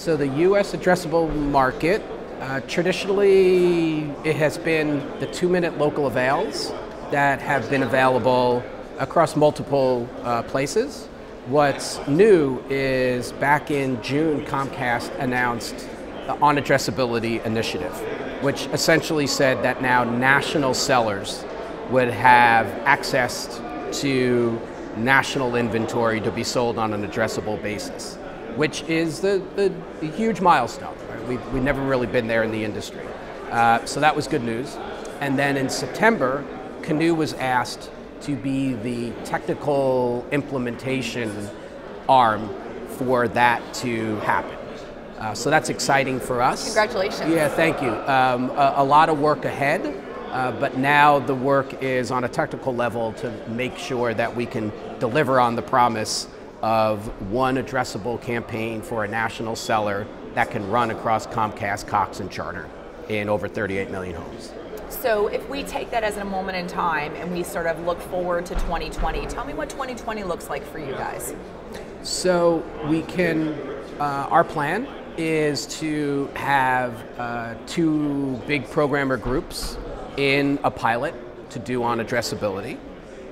So the U.S. addressable market, uh, traditionally, it has been the two-minute local avails that have been available across multiple uh, places. What's new is back in June, Comcast announced the On Addressability Initiative, which essentially said that now national sellers would have access to national inventory to be sold on an addressable basis which is the, the, the huge milestone. Right? We've, we've never really been there in the industry. Uh, so that was good news. And then in September, Canoe was asked to be the technical implementation arm for that to happen. Uh, so that's exciting for us. Congratulations. Yeah, thank you. Um, a, a, lot of work ahead, uh, but now the work is on a technical level to make sure that we can deliver on the promise of one addressable campaign for a national seller that can run across Comcast, Cox, and Charter in over 38 million homes. So if we take that as a moment in time and we sort of look forward to 2020, tell me what 2020 looks like for you guys. So we can, uh, our plan is to have uh, two big programmer groups in a pilot to do on addressability.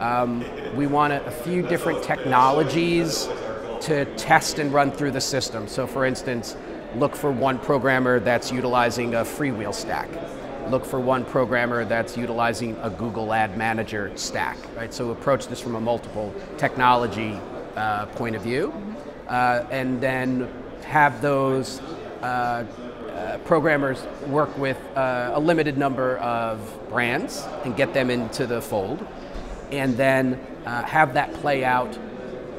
Um, we want a, a few different technologies to test and run through the system. So for instance, look for one programmer that's utilizing a freewheel stack. Look for one programmer that's utilizing a Google Ad Manager stack, right? So approach this from a multiple technology uh, point of view, uh, and then have those uh, uh programmers work with uh, a limited number of brands and get them into the fold and then uh, have that play out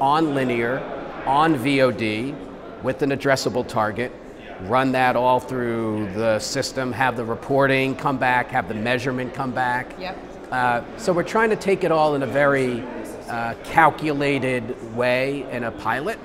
on linear, on VOD, with an addressable target, run that all through the system, have the reporting come back, have the measurement come back. Yep. Uh, so we're trying to take it all in a very uh, calculated way in a pilot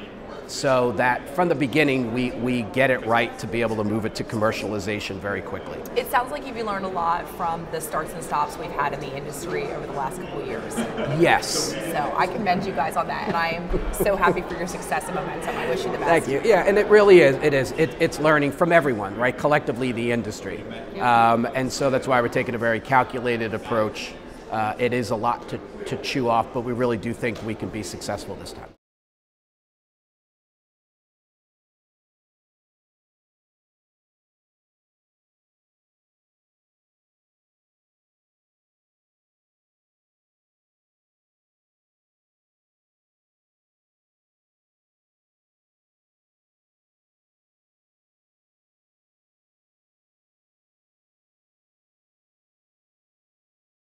so that from the beginning we, we get it right to be able to move it to commercialization very quickly. It sounds like you've learned a lot from the starts and stops we've had in the industry over the last couple of years. Yes. So I commend you guys on that and I am so happy for your success and momentum. I wish you the best. Thank you. Yeah, and it really is. It is. It, it's learning from everyone, right? Collectively, the industry. Um, and so that's why we're taking a very calculated approach. Uh, it is a lot to, to chew off, but we really do think we can be successful this time.